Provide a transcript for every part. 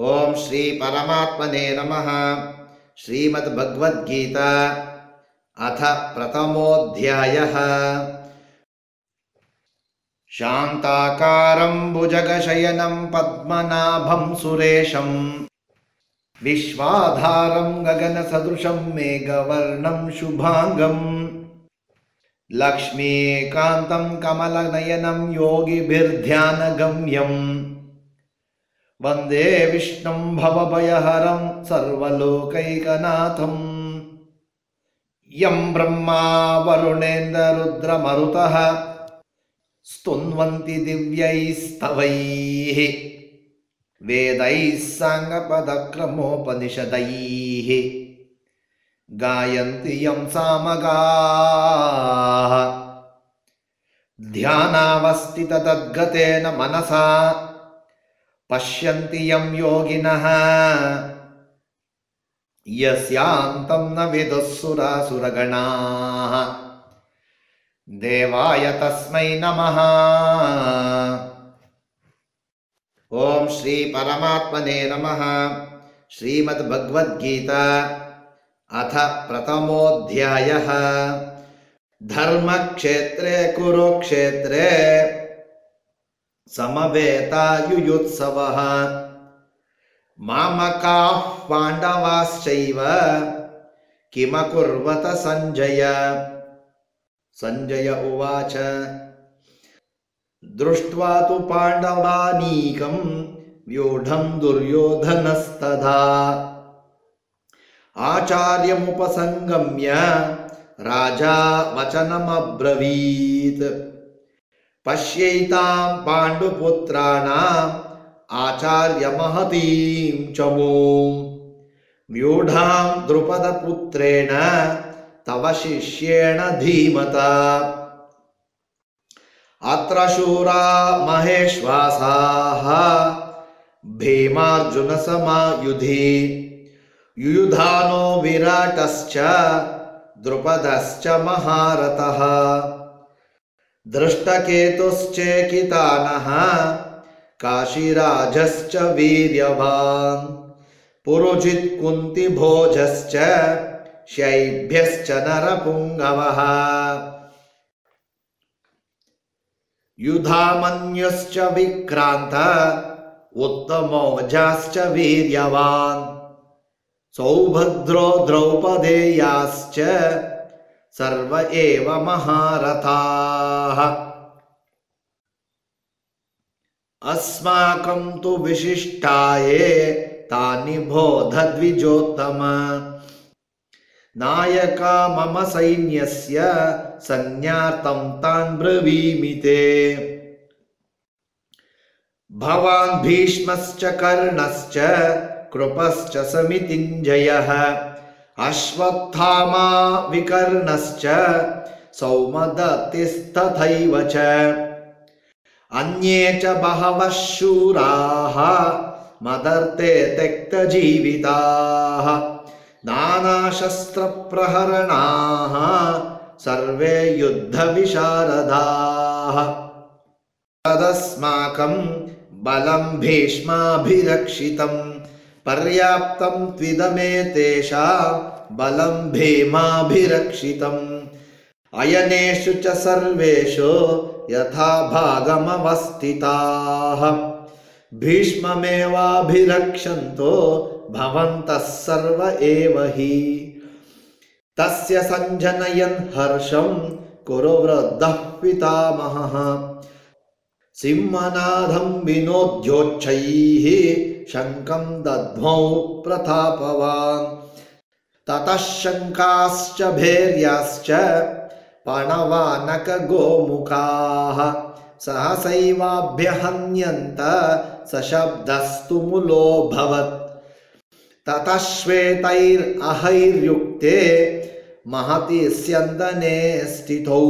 ॐ श्रीपरमात्मने नमः। श्रीमद्भगवद्गीता अथ प्रथमोऽध्यायः। शान्ताकारं भुजगशयनं पद्मनाभं सुरेशं। विश्वाधारं गगनसदृशं मेघवर्णं शुभाङ्गम्। लक्ष्मीकान्तं कमलनयनं योगिभिर्ध्यानगम्यम् वन्दे विष्णुं भवभयहरं सर्वलोकैकनाथम्। यं ब्रह्मा वरुणेन्द्ररुद्रमरुतः स्तुन्वन्ति दिव्यैस्तवैः वेदैः साङ्गपदक्रमोपनिषदैः। गायन्ति यं सामगाः। ध्यानावस्थिततद्गतेन मनसा पश्यन्ति यं योगिनः। यस्यान्तं न विदुःसुरासुरगणाः देवाय तस्मै नमः। ॐ श्रीपरमात्मने नमः। श्रीमद्भगवद्गीता अथ प्रथमोऽध्यायः। धर्मक्षेत्रे कुरुक्षेत्रे समवेतायुयुत्सवः। मामकाः पाण्डवाश्चैव किमकुर्वत सञ्जय? सञ्जय उवाच दृष्ट्वा तु पाण्डवानीकं व्यूढं दुर्योधनस्तथा। आचार्यमुपसङ्गम्य राजा वचनमब्रवीत् पश्यैतां पाण्डुपुत्राणाम् आचार्यमहतीं च मूं व्यूढां द्रुपदपुत्रेण तव शिष्येण धीमता। अत्र शूरा महेश्वासाः भीमार्जुनसमायुधि। युयुधानो विराटश्च द्रुपदश्च महारथः दृष्टकेतुश्चेकितानः काशीराजश्च वीर्यवान्। पुरुजित्कुन्तिभोजश्च शैभ्यश्च नरपुङ्गवः। युधामन्युश्च विक्रान्त उत्तमोजाश्च वीर्यवान्। सौभद्रो द्रौपदेयाश्च सर्व एव महारथाः। अस्माकं तु विशिष्टाये तानि बोधद्विजोत्तम। नायका मम सैन्यस्य सन्न्यार्तं तान् ब्रवीमि ते भवान् भीष्मश्च कर्णश्च कृपश्च समितिञ्जयः अश्वत्थामा विकर्णश्च सौमदत्तिस्तथैव च। अन्ये च बहवः शूराः मदर्ते त्यक्तजीविताः। नानाशस्त्रप्रहरणाः सर्वे युद्धविशारदाः। तदस्माकं बलं भीष्माभिरक्षितं पर्याप्तं त्विदमेतेषा बलं भीमाभिरक्षितम्। अयनेषु च भवन्तः सर्व एव हि। तस्य सञ्जनयन् हर्षं कुरु वृद्धः पितामहः। सिंहनादं विनोद्योच्छैः शङ्खं दध्मौ प्रतापवान्। ततः शङ्काश्च भैर्याश्च पणवानकगोमुखाः सहसैवाभ्यहन्यन्त सशब्दस्तु मुलोऽभवत् ततः श्वेतैरहैर्युक्ते महति स्यन्दने स्थितौ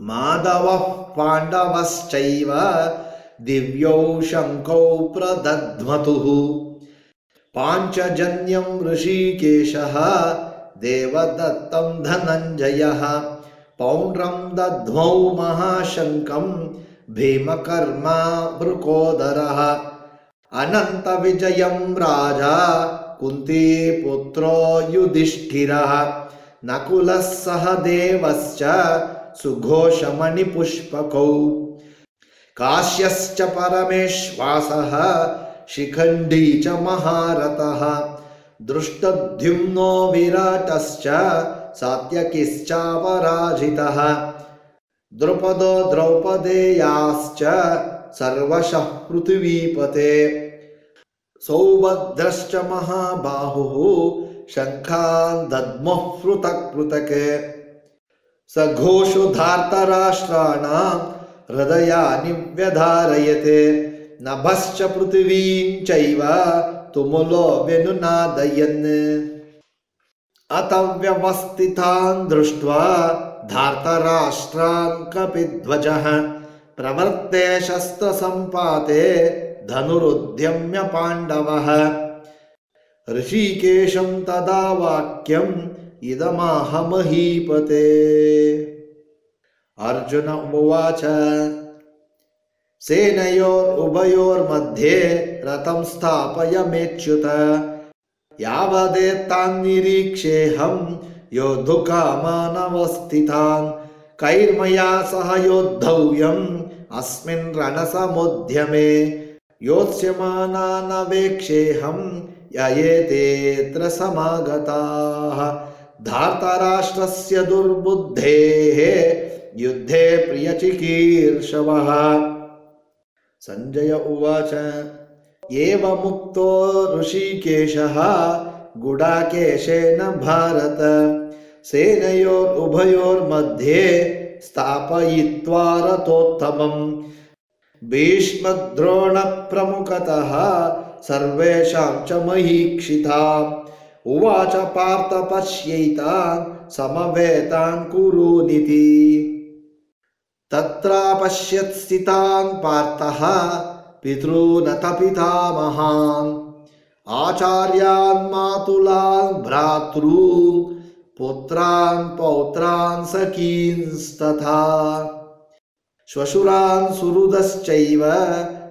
माधवः पाण्डवश्चैव दिव्यौ शङ्कौ प्रदध्मतुः पाञ्चजन्यं ऋषिकेशः देवदत्तं धनञ्जयः पौण्ड्रं दध्मौ महाशङ्कं भीमकर्मा वृकोदरः। अनन्तविजयं राजा कुन्तीपुत्रो युधिष्ठिरः। नकुलः सह देवश्च सुघोषमणिपुष्पकौ। काश्यश्च परमेश्वासः शिखण्डी च महारथः। दृष्टद्युम्नो विराटश्च सात्यकिश्चापराजितः। द्रुपदो द्रौपदेयाश्च सर्वशः पृथिवीपते। सौभद्रश्च महाबाहुः शङ्खान् दद्मुः पृथक् पृथक् स धार्तराष्ट्राणां हृदयानि व्यधारयते। नभश्च पृथिवीं चैव तुमुलो व्यनुनादयन् अत व्यवस्थितान् दृष्ट्वा धार्तराष्ट्रान् कपिध्वजः। प्रवृत्ते शस्त्रसम्पाते धनुरुद्यम्य पाण्डवः। ऋषिकेशं तदा वाक्यम् इदमाहमहीपते। अर्जुन उवाच सेनयोरुभयोर्मध्ये रथं स्थापयमेच्युत। यावदेतान्निरीक्षेऽहं योद्धुकामानवस्थितान्। कैर्मया सह योद्धव्यम् अस्मिन् रणसमुद्यमे। योत्स्यमानानवेक्षेऽहं ययेतेऽत्र समागताः धार्तराष्ट्रस्य दुर्बुद्धेः युद्धे प्रियचिकीर्षवः। सञ्जय उवाच एवमुक्तो ऋषिकेशः, गुडाकेशेन भारत। सेनयोरुभयोर्मध्ये स्थापयित्वा रथोत्तमम्। भीष्मद्रोणप्रमुखतः सर्वेषां च महीक्षिता उवाच पार्थ पश्यैतान् समवेतान् कुरुनिति तत्रापश्यत् स्थितान् पार्थः पितॄनत पितामहान्। आचार्यान् मातुलान् भ्रातॄन् पुत्रान् पौत्रान् सखींस्तथा। श्वशुरान् सुहृदश्चैव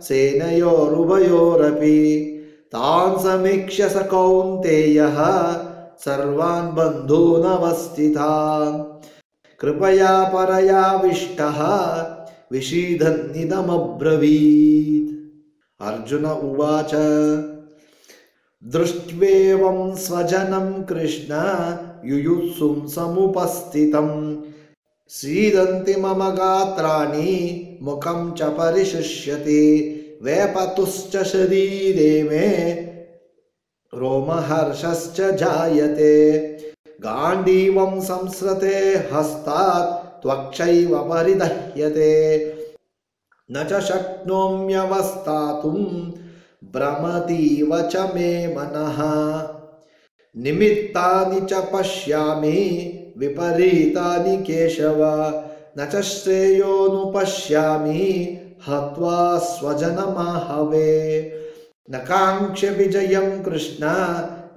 सेनयोरुभयोरपि तान् समीक्ष्य स कौन्तेयः सर्वान् बन्धूनवस्थितान्। कृपया परयाविष्टः विषीदन्निदमब्रवीत् अर्जुन उवाच दृष्ट्वेवं स्वजनं कृष्ण युयुत्सुं समुपस्थितम् सीदन्ति मम गात्राणि मुखं च परिशुष्यति वेपतुश्च शरीरे मे रोमहर्षश्च जायते। गाण्डीवं संसृते हस्तात् त्वक्षैव परिदह्यते। न च शक्नोम्यवस्थातुं भ्रमतीव च मे मनः। निमित्तानि च पश्यामि विपरीतानि केशव। न च श्रेयोनुपश्यामि हत्वा स्वजनमाहवे। न काङ्क्ष्य विजयं कृष्ण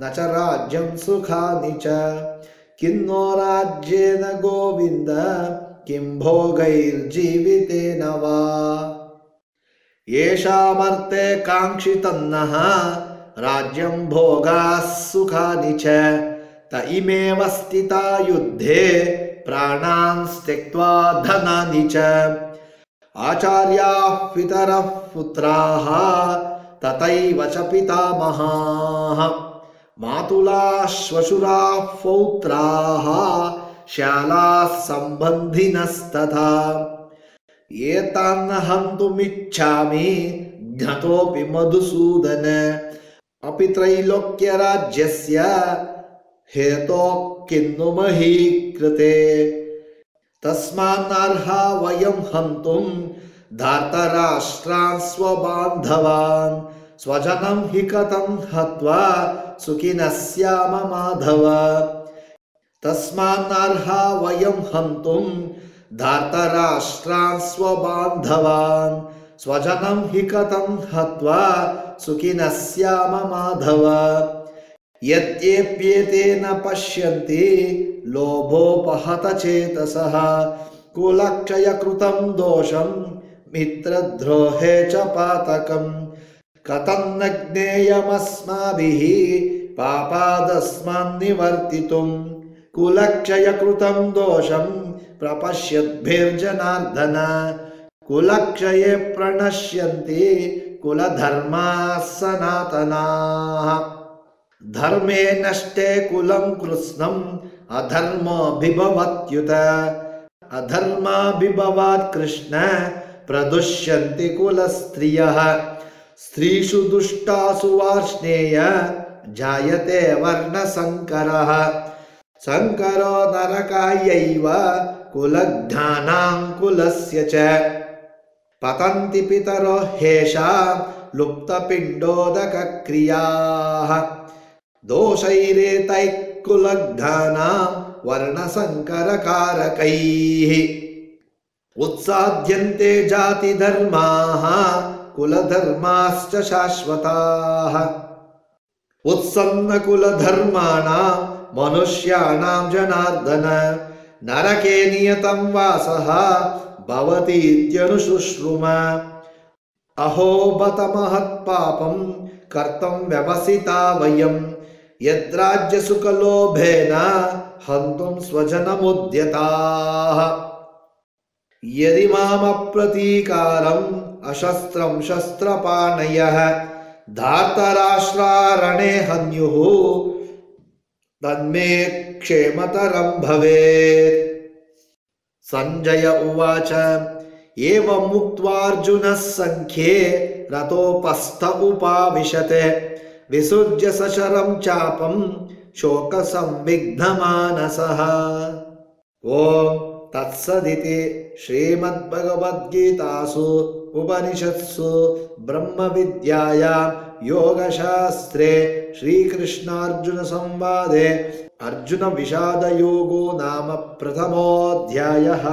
न च राज्यं सुखानि च। किं नो राज्येन गोविन्द किं भोगैर्जीवितेन वा। येषामर्थे काङ्क्षितन्नः राज्यं भोगाः सुखानि च। त इमेव स्थिता युद्धे प्राणान् त्यक्त्वा धनानि च आचार्याः पितरः पुत्राः तथैव च पितामहाः। मातुलाः श्वशुराः पौत्राः शालाः सम्बन्धिनस्तथा। एतान्न हन्तुमिच्छामि ज्ञतोऽपि मधुसूदन। अपि त्रैलोक्यराज्यस्य हेतो किन्नु मही कृते तस्मान्नर्हा वयं हन्तुं धार्तराष्ट्रान् स्वबान्धवान्। स्वजनं हि कथं हत्वा सुखिनः स्याम माधव। तस्मान्नर्हा वयं हन्तुं धार्तराष्ट्रान् स्वबान्धवान्। स्वजनं हि कथं हत्वा सुखिनः स्याम माधव। यद्येप्येते न पश्यन्ति लोभोपहत चेतसः कुलक्षयकृतं दोषं मित्रद्रोहे च पातकम्। कथं न ज्ञेयमस्माभिः पापादस्मान्निवर्तितुं कुलक्षयकृतं दोषं प्रपश्यद्भिर्जनार्दन। कुलक्षये प्रणश्यन्ति कुलधर्माः सनातनाः धर्मे नष्टे कुलं कृत्स्नम् अधर्मोऽभिभवत्युत अधर्माभिभवात् कृष्ण प्रदुष्यन्ति कुलस्त्रियः। स्त्रीषु दुष्टासु वार्ष्णेय जायते वर्णसङ्करः सङ्करो नरकायैव कुलघ्नानां कुलस्य च। पतन्ति पितरो हेषा लुप्तपिण्डोदकक्रियाः। दोषैरेतैः कुलघ्नानां वर्णसङ्करकारकैः उत्साद्यन्ते जातिधर्माः कुलधर्माश्च शाश्वताः। उत्सन्नकुलधर्माणां मनुष्याणां जनार्दन नरके नियतं वासः भवतीत्यनुशुश्रुम। अहो बत महत्पापं कर्तुं व्यवसिता वयं यद्राज्यसुखलोभेन हन्तुं स्वजनमुद्यताः। यदि मामप्रतीकारम् अशस्त्रं शस्त्रपाणयः धार्तराष्ट्रारणे हन्युः तन्मे क्षेमतरं भवेत्। सञ्जय उवाच एवमुक्त्वार्जुनः सङ्ख्ये रतोपस्थ उपाविशत् विसृज्य सशरं चापं शोकसंविघ्नमानसः ॐ तत्सदिति श्रीमद्भगवद्गीतासु उपनिषत्सु ब्रह्मविद्यायां योगशास्त्रे श्रीकृष्णार्जुनसंवादे अर्जुनविषादयोगो नाम प्रथमोऽध्यायः